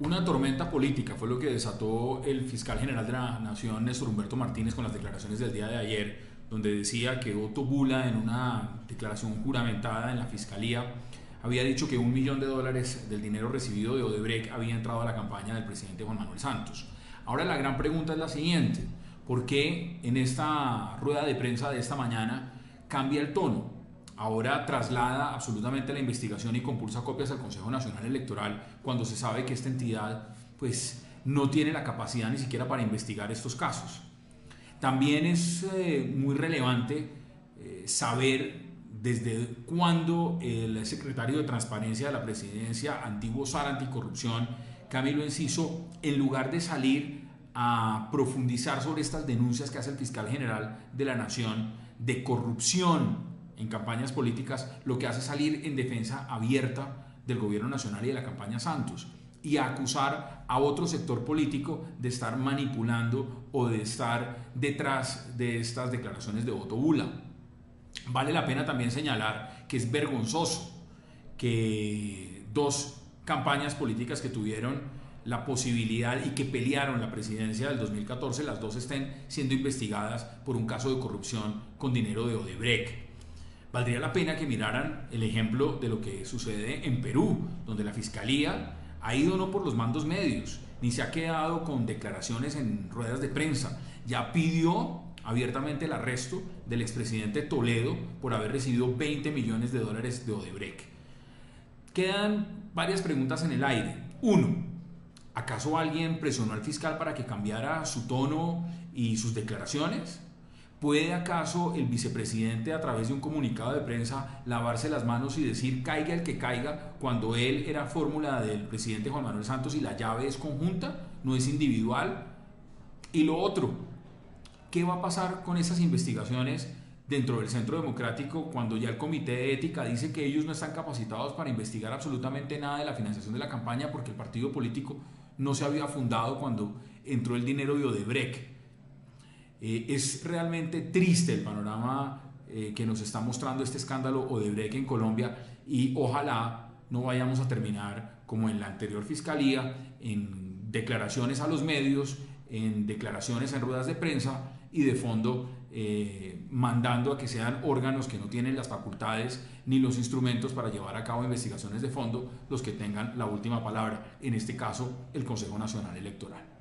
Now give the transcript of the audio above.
Una tormenta política fue lo que desató el fiscal general de la Nación, Néstor Humberto Martínez, con las declaraciones del día de ayer, donde decía que Otto Bula, en una declaración juramentada en la fiscalía, había dicho que un millón de dólares del dinero recibido de Odebrecht había entrado a la campaña del presidente Juan Manuel Santos. Ahora la gran pregunta es la siguiente, ¿por qué en esta rueda de prensa de esta mañana cambia el tono? Ahora traslada absolutamente la investigación y compulsa copias al Consejo Nacional Electoral cuando se sabe que esta entidad pues no tiene la capacidad ni siquiera para investigar estos casos. También es eh, muy relevante eh, saber desde cuándo el secretario de Transparencia de la Presidencia, antiguo SAR Anticorrupción, Camilo Enciso, en lugar de salir a profundizar sobre estas denuncias que hace el fiscal general de la Nación de corrupción en campañas políticas, lo que hace salir en defensa abierta del gobierno nacional y de la campaña Santos y acusar a otro sector político de estar manipulando o de estar detrás de estas declaraciones de voto bula. Vale la pena también señalar que es vergonzoso que dos campañas políticas que tuvieron la posibilidad y que pelearon la presidencia del 2014, las dos estén siendo investigadas por un caso de corrupción con dinero de Odebrecht. Valdría la pena que miraran el ejemplo de lo que sucede en Perú, donde la Fiscalía ha ido no por los mandos medios, ni se ha quedado con declaraciones en ruedas de prensa, ya pidió abiertamente el arresto del expresidente Toledo por haber recibido 20 millones de dólares de Odebrecht. Quedan varias preguntas en el aire. Uno, ¿acaso alguien presionó al fiscal para que cambiara su tono y sus declaraciones? ¿Puede acaso el vicepresidente a través de un comunicado de prensa lavarse las manos y decir caiga el que caiga cuando él era fórmula del presidente Juan Manuel Santos y la llave es conjunta, no es individual? Y lo otro, ¿qué va a pasar con esas investigaciones dentro del Centro Democrático cuando ya el Comité de Ética dice que ellos no están capacitados para investigar absolutamente nada de la financiación de la campaña porque el partido político no se había fundado cuando entró el dinero de Odebrecht? Eh, es realmente triste el panorama eh, que nos está mostrando este escándalo Odebrecht en Colombia y ojalá no vayamos a terminar como en la anterior fiscalía, en declaraciones a los medios, en declaraciones en ruedas de prensa y de fondo eh, mandando a que sean órganos que no tienen las facultades ni los instrumentos para llevar a cabo investigaciones de fondo los que tengan la última palabra, en este caso el Consejo Nacional Electoral.